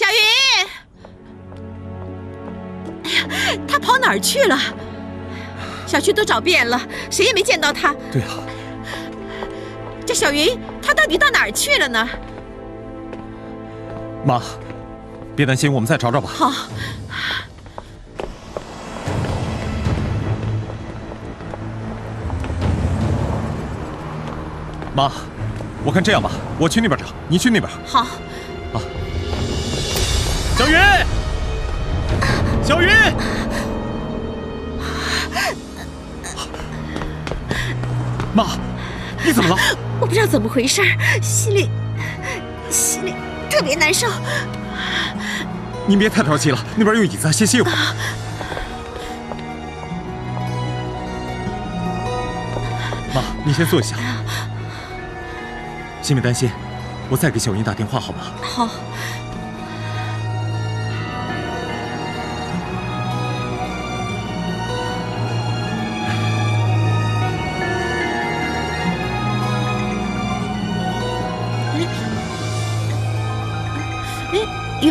小云，哎呀，他跑哪儿去了？小区都找遍了，谁也没见到他。对啊，这小云，他到底到哪儿去了呢？妈，别担心，我们再找找吧。好。妈，我看这样吧，我去那边找，你去那边。好。啊。小云，小云，妈，你怎么了？我不知道怎么回事，心里心里特别难受。您别太着急了，那边有椅子，先歇一会儿。妈，您先坐一下。先别担心，我再给小云打电话，好吗？好。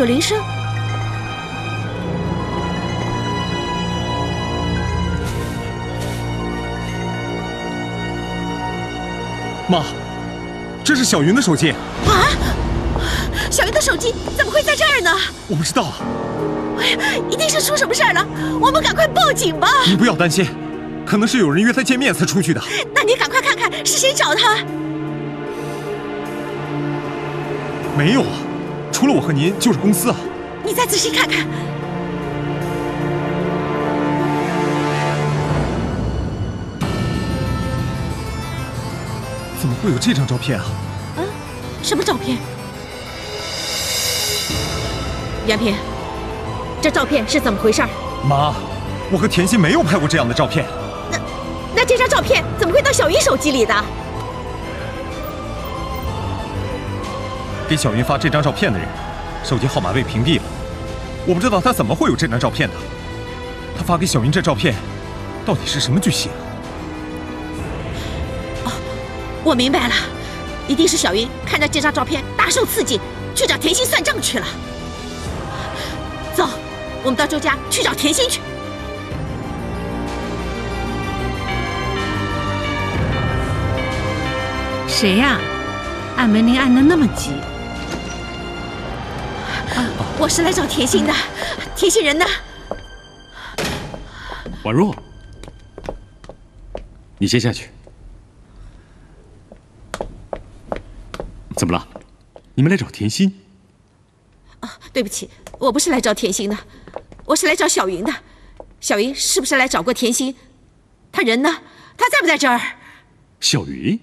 有铃声。妈。这是小云的手机啊！小云的手机怎么会在这儿呢？我不知道。哎呀，一定是出什么事儿了，我们赶快报警吧！你不要担心，可能是有人约她见面才出去的。那你赶快看看是谁找她？没有啊，除了我和您就是公司啊。你再仔细看看。怎么会有这张照片啊？嗯，什么照片？杨平，这照片是怎么回事？妈，我和甜心没有拍过这样的照片。那那这张照片怎么会到小云手机里的？给小云发这张照片的人，手机号码被屏蔽了。我不知道他怎么会有这张照片的。他发给小云这照片，到底是什么剧情？我明白了，一定是小云看到这张照片大受刺激，去找甜心算账去了。走，我们到周家去找甜心去。谁呀？按门铃按的那么急。我是来找甜心的，甜心人呢？宛若，你先下去。怎么了？你们来找甜心？啊，对不起，我不是来找甜心的，我是来找小云的。小云是不是来找过甜心？她人呢？她在不在这儿？小云，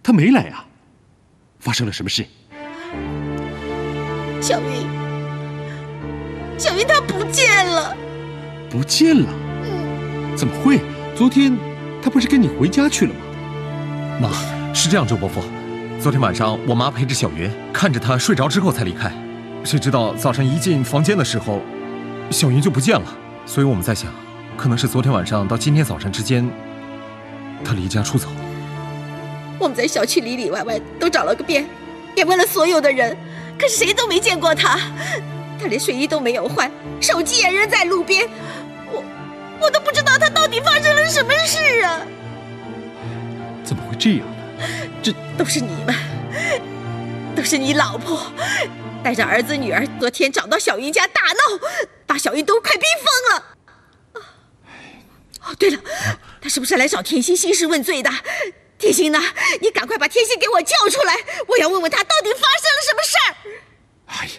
她没来啊。发生了什么事？小云，小云她不见了。不见了？嗯。怎么会？昨天她不是跟你回家去了吗？妈，是这样，周伯父。昨天晚上，我妈陪着小云，看着她睡着之后才离开。谁知道早上一进房间的时候，小云就不见了。所以我们在想，可能是昨天晚上到今天早晨之间，她离家出走。我们在小区里里外外都找了个遍，也问了所有的人，可是谁都没见过她。她连睡衣都没有换，手机也扔在路边。我，我都不知道他到底发生了什么事啊！怎么会这样呢？这都是你们，都是你老婆带着儿子女儿，昨天找到小云家大闹，把小云都快逼疯了。哦，对了，他是不是来找甜心兴师问罪的？甜心呢？你赶快把甜心给我叫出来，我要问问他到底发生了什么事儿。哎呀，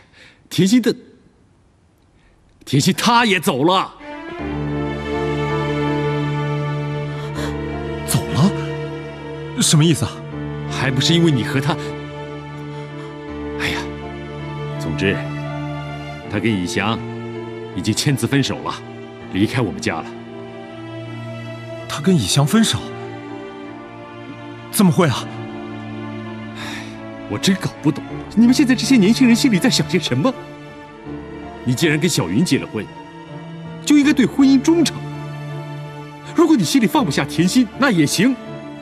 甜心的，甜心她也走了，走了。什么意思啊？还不是因为你和他？哎呀，总之，他跟以翔已经签字分手了，离开我们家了。他跟以翔分手？怎么会啊？哎，我真搞不懂，你们现在这些年轻人心里在想些什么？你既然跟小云结了婚，就应该对婚姻忠诚。如果你心里放不下甜心，那也行。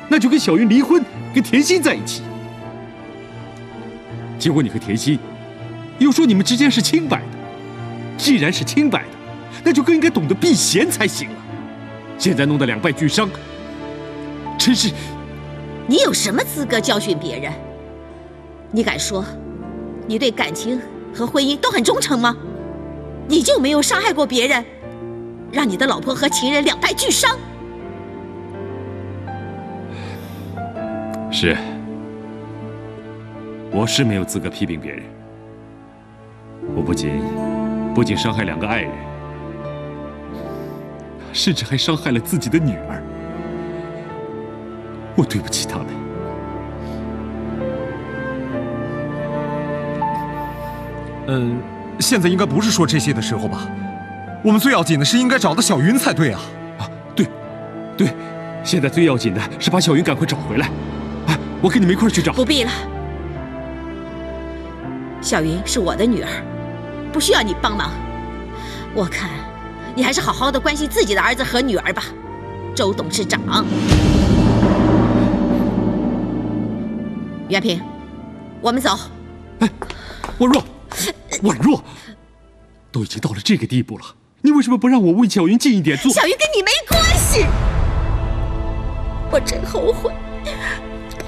那就跟小云离婚，跟甜心在一起。结果你和甜心又说你们之间是清白的。既然是清白的，那就更应该懂得避嫌才行了。现在弄得两败俱伤，真是……你有什么资格教训别人？你敢说，你对感情和婚姻都很忠诚吗？你就没有伤害过别人，让你的老婆和情人两败俱伤？是，我是没有资格批评别人。我不仅不仅伤害两个爱人，甚至还伤害了自己的女儿。我对不起他们。嗯，现在应该不是说这些的时候吧？我们最要紧的是应该找到小云才对啊！啊，对，对，现在最要紧的是把小云赶快找回来。哎我跟你们一块去找。不必了，小云是我的女儿，不需要你帮忙。我看，你还是好好的关心自己的儿子和女儿吧，周董事长。袁平，我们走。哎，我若，婉若，都已经到了这个地步了，你为什么不让我为小云近一点做？小云跟你没关系，我真后悔。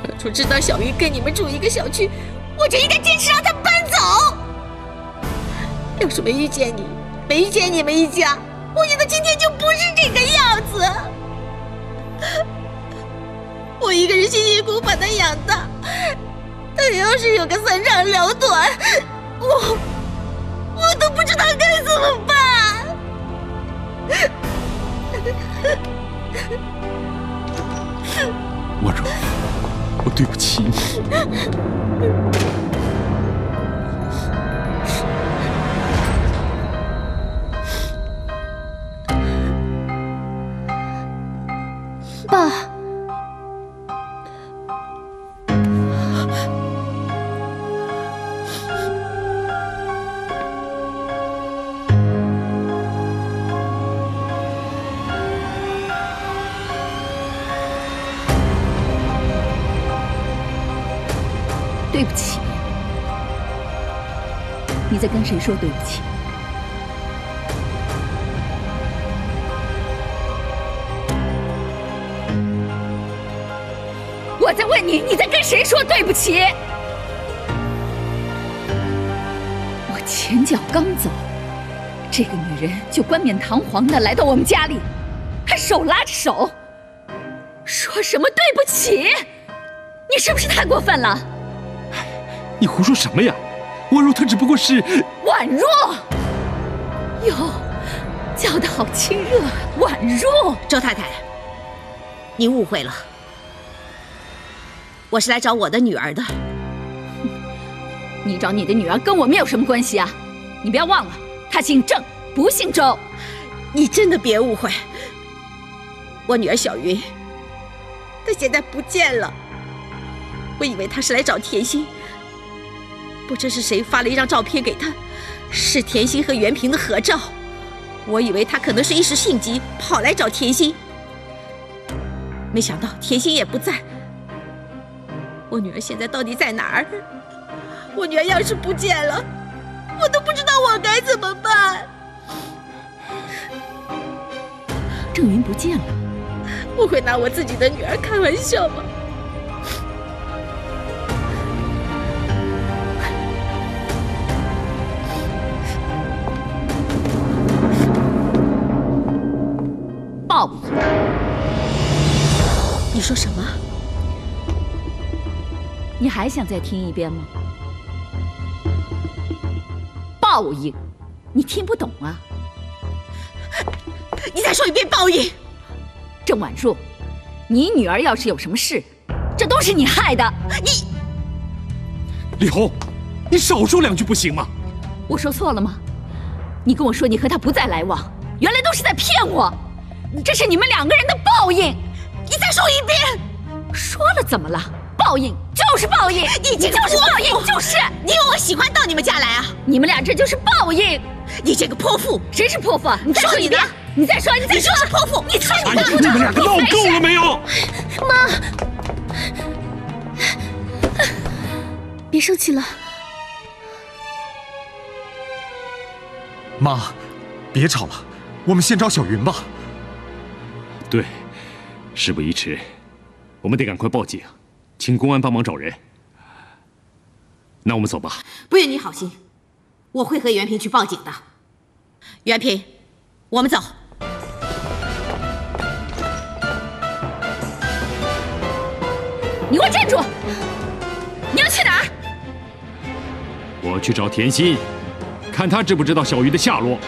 当初知道小云跟你们住一个小区，我就应该坚持让她搬走。要是没遇见你，没遇见你们一家，我觉得今天就不是这个样子。我一个人辛辛苦苦把她养大，她要是有个三长两短，我我都不知道该怎么办。我若。我对不起你，爸。你在跟谁说对不起？我在问你，你在跟谁说对不起？我前脚刚走，这个女人就冠冕堂皇的来到我们家里，还手拉着手，说什么对不起？你是不是太过分了？你胡说什么呀？婉若她只不过是宛若，哟，叫的好亲热，婉若。周太太，你误会了，我是来找我的女儿的。你找你的女儿跟我们有什么关系啊？你不要忘了，她姓郑，不姓周。你真的别误会，我女儿小云，她现在不见了。我以为她是来找甜心。不知是谁发了一张照片给他，是甜心和袁平的合照。我以为他可能是一时性急跑来找甜心，没想到甜心也不在。我女儿现在到底在哪儿？我女儿要是不见了，我都不知道我该怎么办。郑云不见了，不会拿我自己的女儿开玩笑吧？说什么？你还想再听一遍吗？报应！你听不懂啊？你再说一遍报应！郑婉若，你女儿要是有什么事，这都是你害的。你，李红，你少说两句不行吗？我说错了吗？你跟我说你和他不再来往，原来都是在骗我。这是你们两个人的报应，你再说一遍。说了怎么了？报应就是报应，你这个就是报应，就是你以为我喜欢到你们家来啊？你们俩这就是报应，你这个泼妇，谁是泼妇啊？你再说一遍，你再说，你再说是泼妇，你说你的，你们两个闹够了没有？妈，别生气了。妈，别吵了，我们先找小云吧。对，事不宜迟，我们得赶快报警，请公安帮忙找人。那我们走吧。不用你好心，我会和袁平去报警的。袁平，我们走。你给我站住！你要去哪儿？我去找甜心，看他知不知道小鱼的下落。